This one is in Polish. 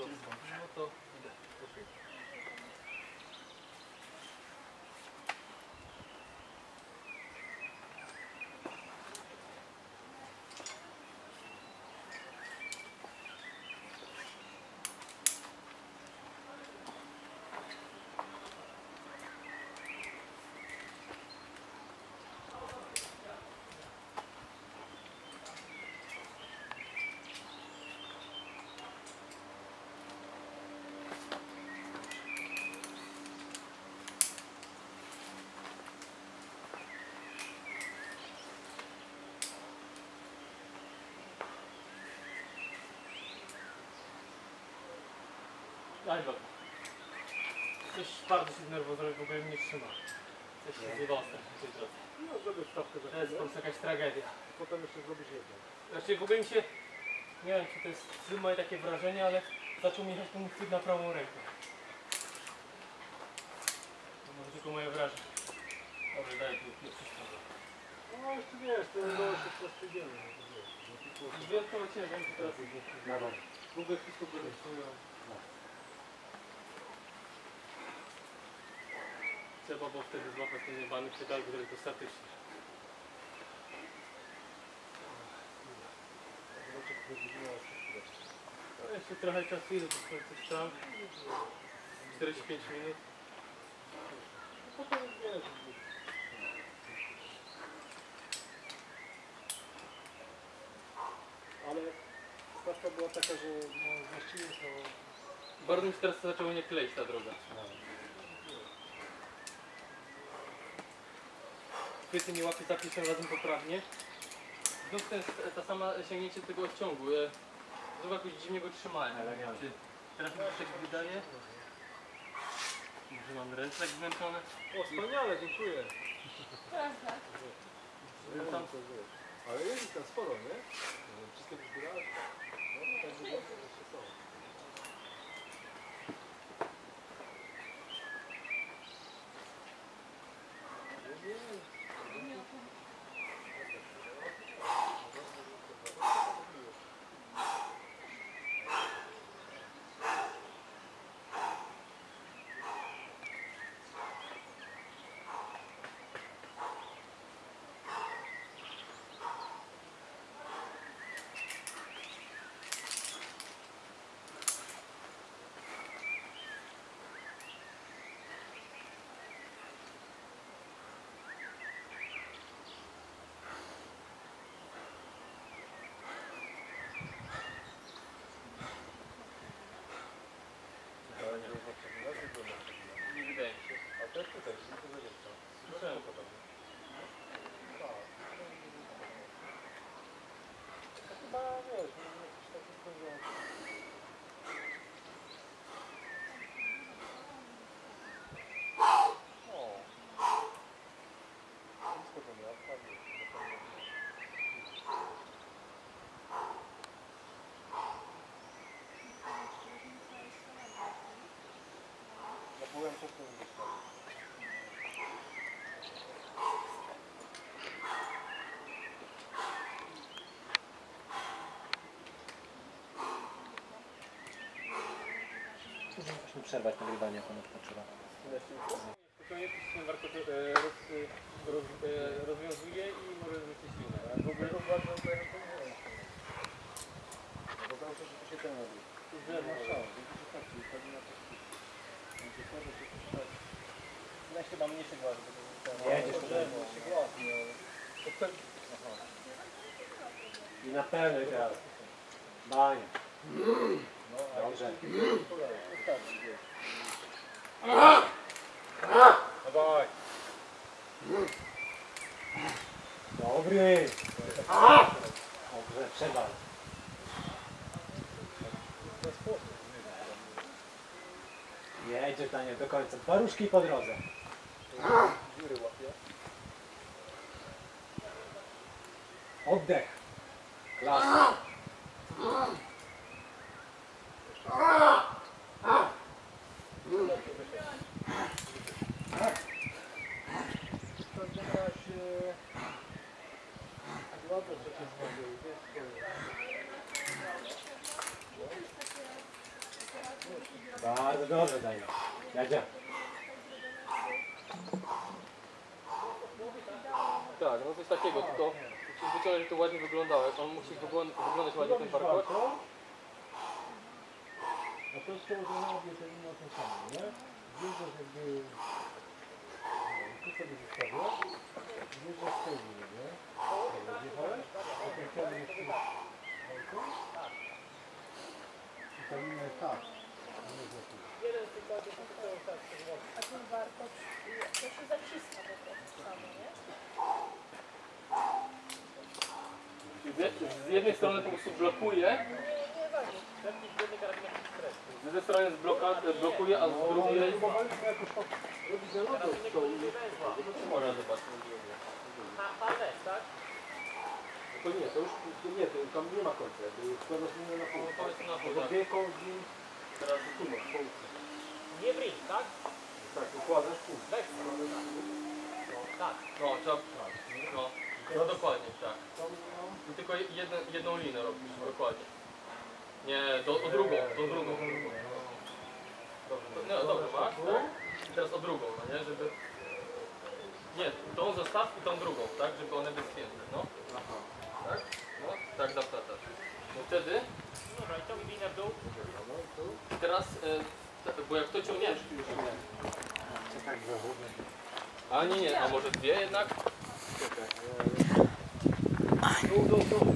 No to idę. Daj go. Coś bardzo się nerwowo w ogóle mnie trzyma. Coś się zjebało w tej drodze. No zrobisz stawkę za To jest po prostu jakaś tragedia. potem jeszcze zrobisz jedno. Znaczy w ogóle mi się, nie wiem czy to jest moje takie wrażenie, ale zaczął mi jechać ten chwyt na prawą rękę. To może tylko moje wrażenie. Dobrze, daj tu strzał. No jeszcze wiesz, to udało się teraz przyjdziemy. Wyjątkowo ciężko, wiem, że teraz długo wszystko wyrysują. Trzeba było wtedy złapać ten jebany pedał, który to statycznie. No jeszcze trochę czasu idę, bo końcu strzał. 45 minut. Potem wiesz, ale stawka była taka, że no, właściwie to... Bardzo mi się teraz zaczęło nie kleić ta droga. Chwyty nie łapie za pierwszym razem poprawnie. Znów ten, ta sama sięgnięcie tego odciągu. E, Znów jakoś dziwnie go trzymałem. Teraz mi się tak wydaje? Może mam ręce tak zmęczone? O, wspaniale, dziękuję. Ja tam- Ale jest tam sporo, nie? Wszystko zbierałeś? No, tak wygląda, że jeszcze są. Nie wydaje mi się. A też tutaj, nie to będzie co? Słyszałem. Chyba wiesz, może jakieś takie skończone. O. Blisko do miasta, wiesz, to pewnie- No byłem po tym wystawie. Musimy przerwać nagrywanie, jak ono odpoczywa. Spokojnie roz, e, rozwiązuje i może zwrócić linę. W ogóle to nie wiem. Bo tam coś się ten robi. Ja chyba mniejszy głaz, bo to jest ten... Mniejszy głaz. I na pełny teraz. Bania. Dobrze. Dawaj. Dobry. Dobrze, sposób. Jedziesz Daniel do końca. Dwa różki po drodze. Dziury łapie. Oddech. Klasa. W każdym razie... Ładne przecież będzie, wiesz, to jest. Bardzo dobrze daje. Jadzia. Tak, no coś takiego, to musisz wyciągnąć, żeby to ładnie wyglądało. On musi wyglądać ładnie ten parkour. To z tyłu zrobię to inno to samo, nie? Wjeżdżasz jakby... No, tu sobie zostawię. Wjeżdżasz z tyłu, nie? Dobra, Wjechałeś? Potem tu ręką. I ta linia jest tak. nie za tu. A ten warkocz, to się zaciska po prostu samo, nie? Z, z jednej strony po prostu blokuje, Nie, nie. Z jednej strony jest bloka, blokuje, a z drugiej... Tak robić na Można zobaczyć. To nie, to już to nie, to tam nie ma końca, to już składasz linię na pół. To jest na To pół, tak. dwie kołki, Teraz tu masz kołki. Nie bryj, tak? Tak, układasz pół. Weź. Tak. No, trzeba... No, no dokładnie, tak. No, tylko jedną, jedną linię robisz, dokładnie. Nie, do, o drugą, do drugą. Dobrze, to, no, dobrze masz, tak? I teraz o drugą, no nie, żeby... Nie, tą zostaw i tą drugą, tak? Żeby one były spięte, no. Tak? No, tak zaplatasz. No wtedy, Dobra, i ciągnij linię w dół. i teraz, e, bo jak to ciągniesz... Co tak? A nie, nie, a może dwie jednak? dół, dół, dół.